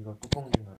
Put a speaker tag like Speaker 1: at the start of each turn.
Speaker 1: 이거 뚜껑 좀